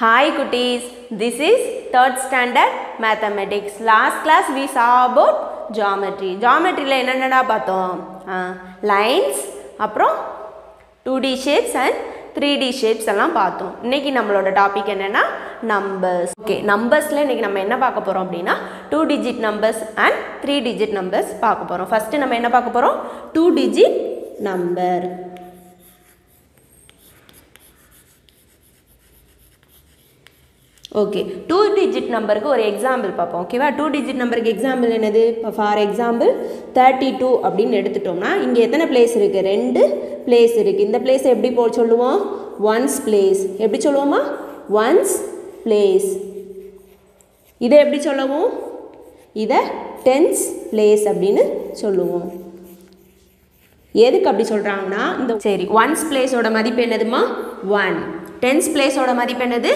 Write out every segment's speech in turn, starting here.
Hi cuties, this is third standard mathematics. Last class we saw about geometry. ஜாமெட்ரியில் என்னென்னடா பார்த்தோம்? Lines அப்புறம் two D shapes and three D shapes எல்லாம் பார்த்தோம். இன்னைக்கு நம்மளோட topic என்னென்னா numbers okay நம்பர்ஸில் இன்றைக்கி நம்ம என்ன பார்க்க போகிறோம் அப்படின்னா two digit numbers and three digit numbers பார்க்க போகிறோம் ஃபஸ்ட்டு நம்ம என்ன பார்க்க போகிறோம் two digit number okay two digit நம்பருக்கு ஒரு எக்ஸாம்பிள் பார்ப்போம் ஓகேவா டூ டிஜிட் நம்பருக்கு எக்ஸாம்பிள் என்னது? இப்போ ஃபார் எக்ஸாம்பிள் தேர்ட்டி டூ அப்படின்னு எடுத்துட்டோம்னா இங்கே எத்தனை பிளேஸ் இருக்குது ரெண்டு பிளேஸ் இருக்குது இந்த பிளேஸை எப்படி போ சொல்லுவோம்? ஒன்ஸ் பிளேஸ் எப்படி சொல்லுவோமா? ஒன்ஸ் பிளேஸ் இதை எப்படி சொல்லுவோம்? இதை டென்ஸ் பிளேஸ் அப்படின்னு சொல்லுவோம். எதுக்கு அப்படி சொல்கிறாங்கன்னா இந்த சரி ஒன்ஸ் பிளேஸோட மதிப்பு என்னதுமா ஒன் டென்ஸ் பிளேஸோட மதிப்பு என்னது?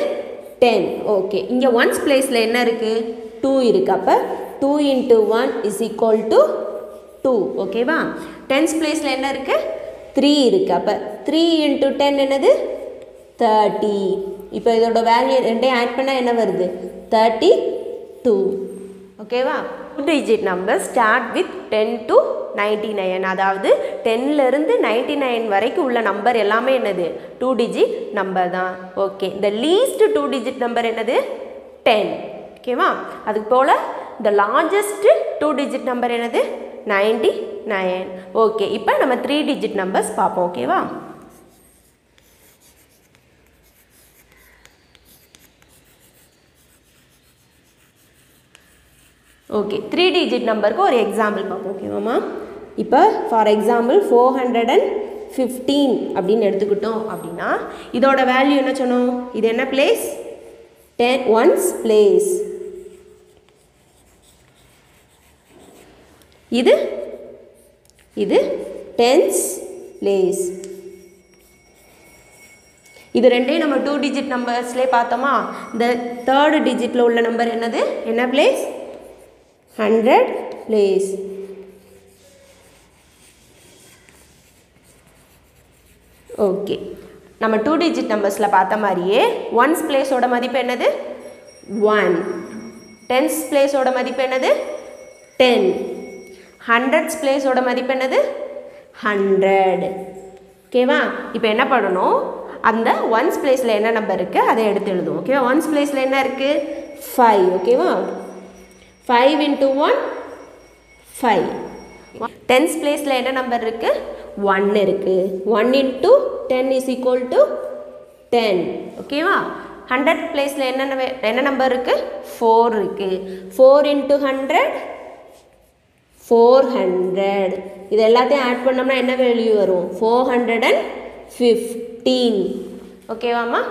டென் ஓகே இங்கே ஒன்ஸ் பிளேஸில் என்ன இருக்குது டூ இருக்குது அப்போ two into one is equal to two ஓகேவா டென்ஸ் பிளேஸில் என்ன இருக்குது த்ரீ இருக்குது அப்போ த்ரீ இன்ட்டு டென் என்னது? தேர்ட்டி இப்போ இதோட வேல்யூ ரெண்டையும் ஆட் பண்ணால் என்ன வருது? தேர்ட்டி டூ ஓகேவா two digit number start with ten to ninety nine. அதாவது டென்லேருந்து நைன்டி நைன் வரைக்கும் உள்ள நம்பர் எல்லாமே என்னது? டூ டிஜிட் நம்பர் தான். ஓகே. இந்த லீஸ்ட் டூ டிஜிட் நம்பர் என்னது? டென். ஓகேவா? அதுக்கு போல் the largest two digit number என்னது? Ninety nine. ஓகே. இப்போ நம்ம த்ரீ டிஜிட் நம்பர்ஸ் பார்ப்போம். ஓகேவா? ஓகே த்ரீ டிஜிட் நம்பருக்கு ஒரு எக்ஸாம்பிள் பார்ப்போம் ஓகேவாம்மா இப்போ for example four hundred and fifteen அப்படின்னு எடுத்துக்கிட்டோம் அப்படின்னா இதோட வேல்யூ என்ன சொன்னோம்? இது என்ன பிளேஸ் டென் ஒன்ஸ் பிளேஸ் இது இது டென்ஸ் பிளேஸ் இது ரெண்டையும் நம்ம டூ டிஜிட் நம்பர்ஸ்லேயே பார்த்தோமா? இந்த தேர்டு டிஜிட்டில் உள்ள நம்பர் என்னது? என்ன பிளேஸ் ஹண்ட்ரட் ப்ளீஸ் ஓகே நம்ம டூ டிஜிட் நம்பர்ஸில் பார்த்த மாதிரியே ஒன்ஸ் பிளேஸோட மதிப்பு என்னது? ஒன் டென்ஸ் பிளேஸோட மதிப்பு என்னது? டென் ஹண்ட்ரட்ஸ் பிளேஸோட மதிப்பு என்னது? ஹண்ட்ரட் ஓகேவா இப்போ என்ன பண்ணணும்? அந்த ஒன்ஸ் பிளேஸில் என்ன நம்பர் இருக்குது அதை எடுத்து எழுதுவோம். ஓகேவா ஒன்ஸ் பிளேஸில் என்ன இருக்குது ஃபைவ் ஓகேவா five into one five tens பிளேஸில் என்ன நம்பர் இருக்குது ஒன் இருக்குது one into ten is equal to ten ஓகேவா ஹண்ட்ரட் பிளேஸில் என்ன என்ன நம்பர் இருக்குது ஃபோர் இருக்குது four into hundred four hundred இது எல்லாத்தையும் ஆட் பண்ணோம்னா என்ன வேல்யூ வரும்? ஃபோர் ஹண்ட்ரட் அண்ட் ஃபிஃப்டீன் ஓகேவாம்மா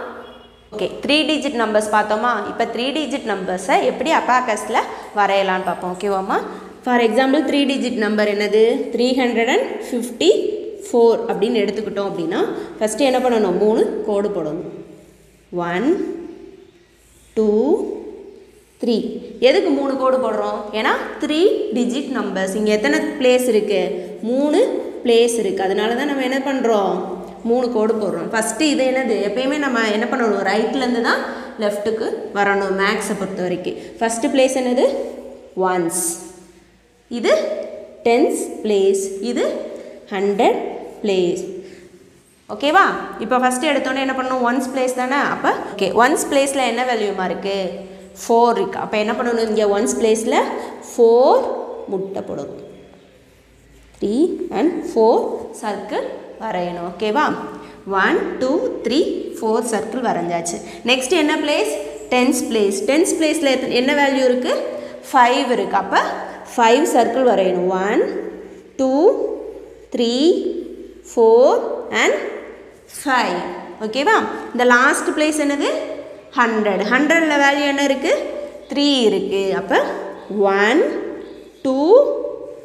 ஓகே த்ரீ டிஜிட் நம்பர்ஸ் பார்த்தோமா? இப்போ த்ரீ டிஜிட் நம்பர்ஸை எப்படி அப்பாக்கஸில் வரையலான்னு பார்ப்போம் ஓகேவாம்மா for example three digit number என்னது? Three hundred and fifty four அப்படின்னு எடுத்துக்கிட்டோம் அப்படின்னா ஃபஸ்ட்டு என்ன பண்ணணும்? மூணு கோடு போடணும். ஒன் டூ த்ரீ எதுக்கு மூணு கோடு போடுறோம்? ஏன்னா த்ரீ டிஜிட் நம்பர்ஸ் இங்கே எத்தனை பிளேஸ் இருக்குது மூணு பிளேஸ் இருக்குது அதனால தான் நம்ம என்ன பண்ணுறோம் மூணு கோடு போடுறோம். ஃபஸ்ட்டு இது என்னது? எப்பயுமே நம்ம என்ன பண்ணணும்? ரைட்லேருந்து தான் லெஃப்ட்டுக்கு வரணும் மேக்ஸை பொறுத்த வரைக்கும். ஃபஸ்ட்டு பிளேஸ் என்னது? ஒன்ஸ் இது டென்ஸ் பிளேஸ் இது ஹண்ட்ரட் பிளேஸ் ஓகேவா இப்போ ஃபஸ்ட்டு எடுத்தோன்னே என்ன பண்ணணும்? ஒன்ஸ் பிளேஸ் தானே? அப்போ ஓகே ஒன்ஸ் பிளேஸில் என்ன வேல்யூமா இருக்குது ஃபோர் இருக்குது அப்போ என்ன பண்ணணும்? இங்கே ஒன்ஸ் பிளேஸில் ஃபோர் முட்டை போடணும். த்ரீ அண்ட் ஃபோர் சர்க்கிள் வரையணும் ஓகேவா one two three four circle வரைஞ்சாச்சு. Next என்ன பிளேஸ் டென்ஸ் பிளேஸ் டென்ஸ் பிளேஸில் என்ன வேல்யூ இருக்குது ஃபைவ் இருக்குது அப்போ ஃபைவ் சர்க்கிள் வரையணும். One two three four and five ஓகேவா இந்த லாஸ்ட் பிளேஸ் என்னது? ஹண்ட்ரட் ஹண்ட்ரடில் வேல்யூ என்ன இருக்குது த்ரீ இருக்குது அப்போ one two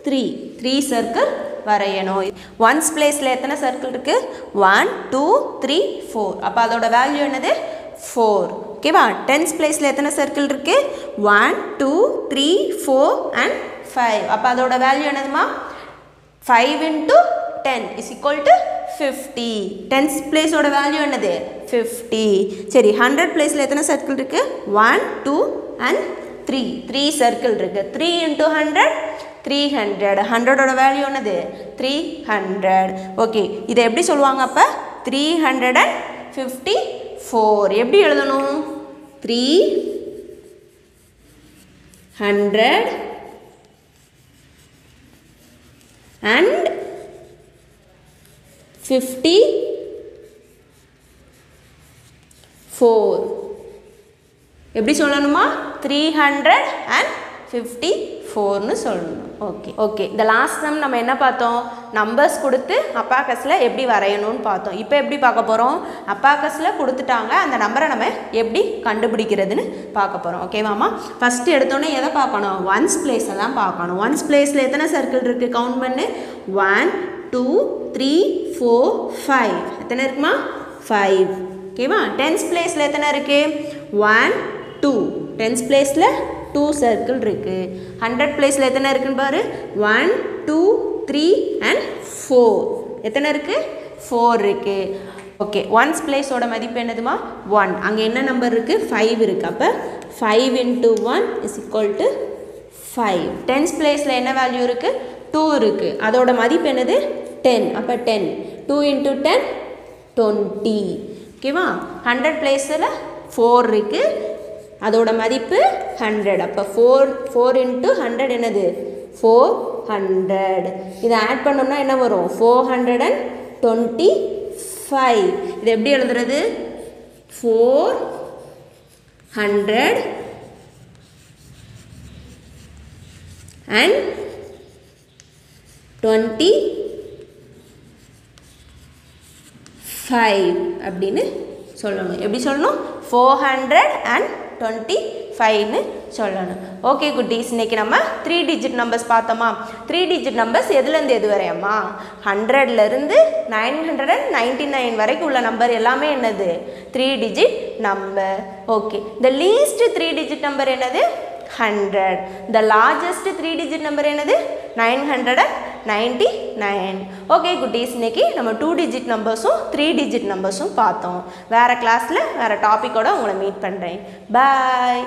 three three circle வரையணும். ஒன்ஸ் பிளேஸில் எத்தனை சர்க்கிள் இருக்குது ஒன் டூ த்ரீ ஃபோர் அப்போ அதோட வேல்யூ என்னது? ஃபோர் ஓகேவா டென்ஸ் பிளேஸில் எத்தனை சர்க்கிள் இருக்குது one two three four and five அப்போ அதோட வேல்யூ என்னதுமா five into ten is equal to fifty tens பிளேஸோட value என்னது? ஃபிஃப்டி சரி ஹண்ட்ரட் பிளேஸில் எத்தனை சர்க்கிள் இருக்குது one two and three three circle இருக்குது three into hundred three hundred ஹண்ட்ரடோட value என்னது? த்ரீ ஹண்ட்ரட் ஓகே இதை எப்படி சொல்லுவாங்க அப்போ? Three hundred and fifty four எப்படி எழுதணும்? Three hundred and fifty four எப்படி சொல்லணுமா? த்ரீ ஹண்ட்ரட் அண்ட் ஃபிஃப்டி ஃபோர்னு சொல்லணும். ஓகே ஓகே இந்த லாஸ்ட் டைம் நம்ம என்ன பார்த்தோம்? நம்பர்ஸ் கொடுத்து அப்பாக்கஸில் எப்படி வரையணும்னு பார்த்தோம். இப்போ எப்படி பார்க்க போகிறோம் அப்பாக்கஸில் கொடுத்துட்டாங்க. அந்த நம்பரை நம்ம எப்படி கண்டுபிடிக்கிறதுன்னு பார்க்க போகிறோம் ஓகேவாம்மா ஃபஸ்ட்டு எடுத்தோன்னே எதை பார்க்கணும்? ஒன்ஸ் பிளேஸை தான் பார்க்கணும். ஒன்ஸ் பிளேஸில் எத்தனை சர்க்கிள் இருக்குது கவுண்ட் பண்ணு. One two three four five எத்தனை இருக்குமா? ஃபைவ் ஓகேவா டென்ஸ் பிளேஸில் எத்தனை இருக்குது ஒன் டூ டென்ஸ் பிளேஸில் டூ சர்க்கிள் இருக்குது ஹண்ட்ரட் பிளேஸில் எத்தனை இருக்குன்னு பாரு? One two three and four எத்தனை இருக்குது ஃபோர் இருக்குது ஓகே ஒன்ஸ் பிளேஸோட மதிப்பு என்னதுமா? ஒன் அங்கே என்ன நம்பர் இருக்குது ஃபைவ் இருக்குது அப்போ five into one is equal to five tens பிளேஸில் என்ன வேல்யூ இருக்குது டூ இருக்குது அதோட மதிப்பு என்னது? டென் அப்போ ten two into ten twenty ஓகேவா ஹண்ட்ரட் பிளேஸில் ஃபோர் இருக்குது அதோட மதிப்பு ஹண்ட்ரட் அப்போ ஃபோர் ஃபோர் இன்ட்டு ஹண்ட்ரட் என்னது? ஃபோர் ஹண்ட்ரட் இதை ஆட் பண்ணோம்னா என்ன வரும்? Four hundred and twenty five இது எப்படி எழுதுறது? Four hundred and twenty five அப்படின்னு சொல்லணும். எப்படி சொல்லணும்? ஃபோர் ஹண்ட்ரட் அண்ட் டுவெண்ட்டி ஃபைவ்னு சொல்லணும். ஓகே குட்டீஸ் இன்னைக்கு நம்ம த்ரீ டிஜிட் நம்பர்ஸ் பார்த்தோமா? த்ரீ டிஜிட் நம்பர்ஸ் எதுலேருந்து எது வரையம்மா? ஹண்ட்ரட்லேருந்து nine hundred and ninety nine வரைக்கும் உள்ள நம்பர் எல்லாமே என்னது? Three digit number okay the least three digit number என்னது? Hundred the largest three digit number என்னது? Nine hundred and ninety nine. Okay குட்டீஸ் இன்னைக்கு நம்ம டூ டிஜிட் நம்பர்ஸும் த்ரீ டிஜிட் நம்பர்ஸும் பார்த்தோம். வேறு கிளாஸில் வேறு டாப்பிக்கோட உங்களை மீட் பண்ணுறேன் பாய்